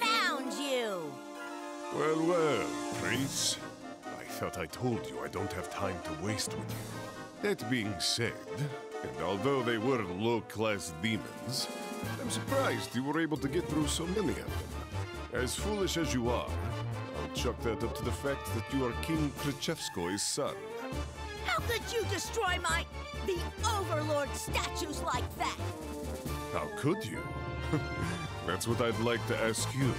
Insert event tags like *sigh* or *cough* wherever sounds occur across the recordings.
Found you! Well, well, Prince. I thought I told you I don't have time to waste with you. That being said, and although they were low-class demons, I'm surprised you were able to get through so many of them. As foolish as you are, I'll chalk that up to the fact that you are King Krichevskoy's son. How could you destroy my... the Overlord statues like that? How could you? *laughs* That's what I'd like to ask you.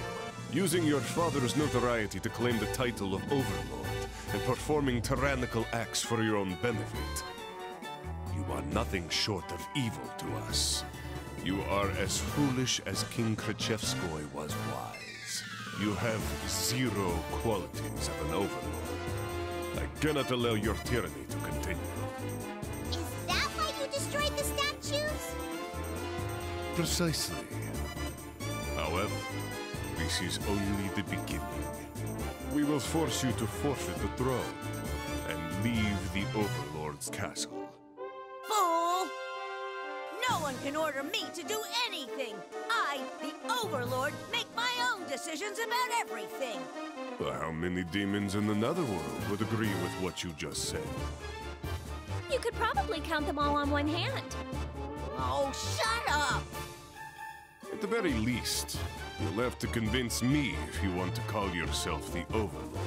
Using your father's notoriety to claim the title of Overlord and performing tyrannical acts for your own benefit. You are nothing short of evil to us. You are as foolish as King Krichevskoy was wise. You have zero qualities of an Overlord. I cannot allow your tyranny to continue. Is that why you destroyed the statues? Precisely. However, this is only the beginning. We will force you to forfeit the throne and leave the Overlord's castle. Fool! No one can order me to do anything! I, the Overlord, make my own decisions about everything! Well, How many demons in the Netherworld would agree with what you just said? You could probably count them all on one hand. Oh, shut up! At the very least, you'll have to convince me if you want to call yourself the Overlord.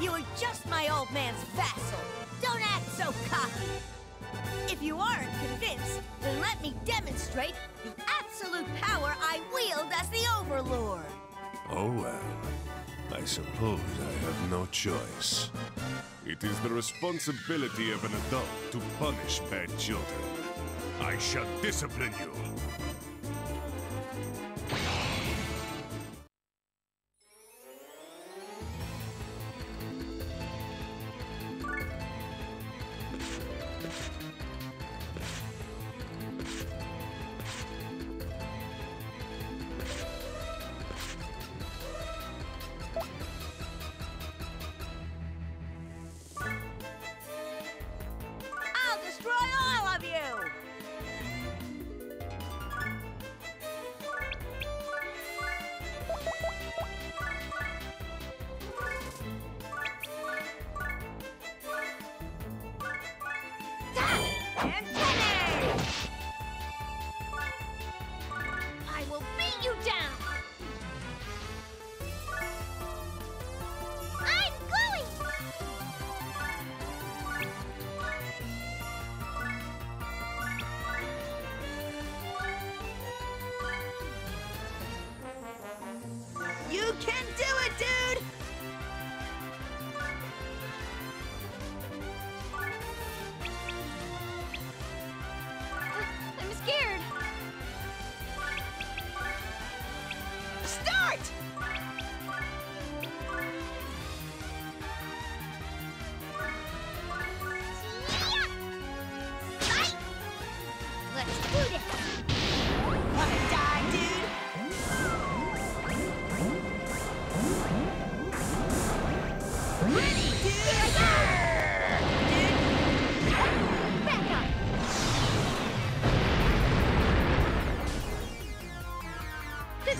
You are just my old man's vassal. Don't act so cocky. If you aren't convinced, then let me demonstrate the absolute power I wield as the Overlord. Oh well, I suppose I have no choice. It is the responsibility of an adult to punish bad children. I shall discipline you.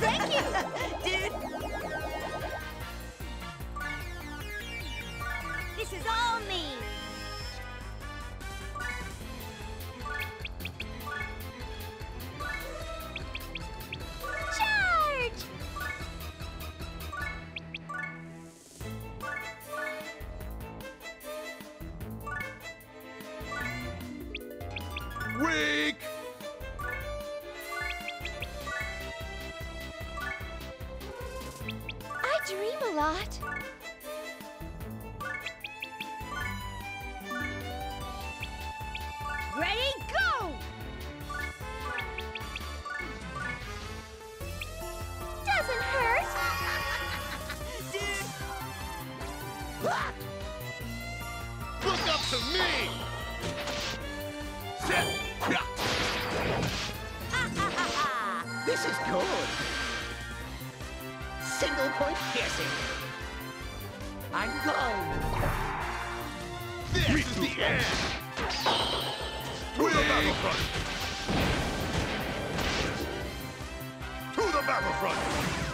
Thank you, dude. This is all me. Charge! Weak! Single point piercing. I'm gone. This is the end! To the battlefront! To the battlefront!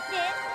Like this?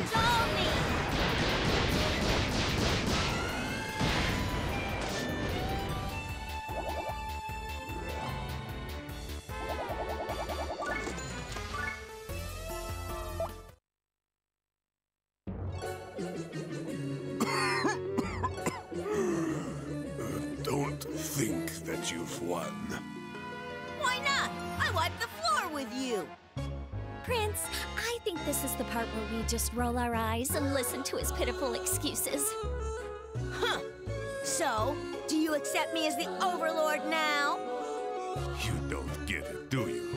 This think this is the part where we just roll our eyes and listen to his pitiful excuses. Huh. So, do you accept me as the Overlord now? You don't get it, do you?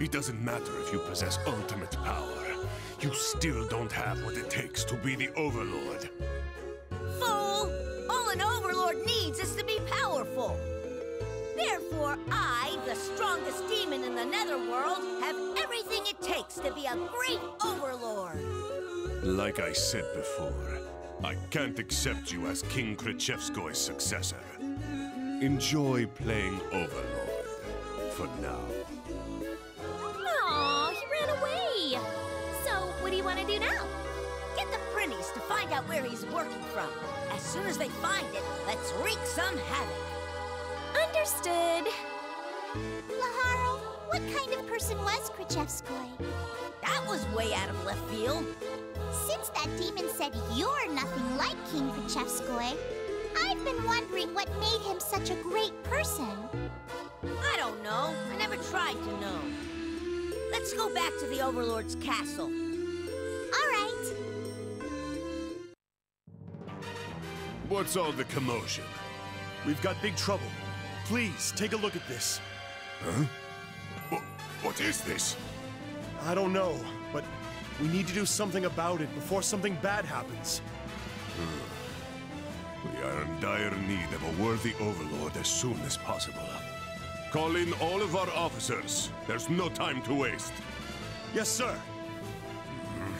It doesn't matter if you possess ultimate power. You still don't have what it takes to be the Overlord. Fool! All an Overlord needs is to be powerful. Therefore, I, the strongest demon in the Netherworld, have everything it takes to be a great Overlord. Like I said before, I can't accept you as King Krichevskoy's successor. Enjoy playing Overlord. For now. Aw, he ran away. So, what do you want to do now? Get the Prinnies to find out where he's working from. As soon as they find it, let's wreak some havoc. Understood. Laharl, what kind of person was Krichevskoy? That was way out of left field. Since that demon said you're nothing like King Krichevskoy, I've been wondering what made him such a great person. I don't know. I never tried to know. Let's go back to the Overlord's castle. All right. What's all the commotion? We've got big trouble. Please, take a look at this. Wh- what is this? I don't know, but we need to do something about it before something bad happens. We are in dire need of a worthy overlord as soon as possible. Call in all of our officers. There's no time to waste. Yes, sir. Hmm.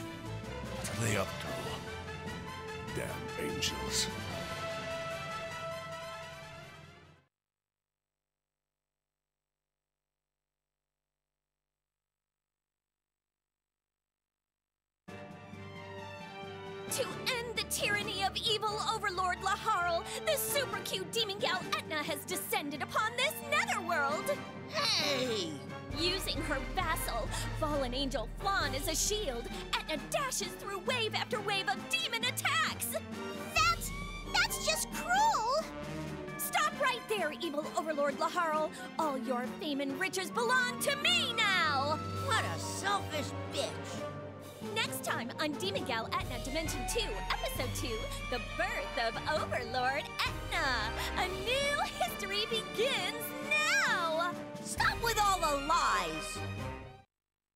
What are they up to? Damn angels. End the tyranny of evil overlord Laharl, the super cute demon gal Etna has descended upon this netherworld. Hey! Using her vassal, fallen angel Flonne as a shield, Etna dashes through wave after wave of demon attacks. That's... that's just cruel! Stop right there, evil overlord Laharl. All your fame and riches belong to me now. What a selfish bitch! Next time on Demon Gal Etna Dimension 2, Episode 2 The Birth of Overlord Etna. A new history begins now! Stop with all the lies!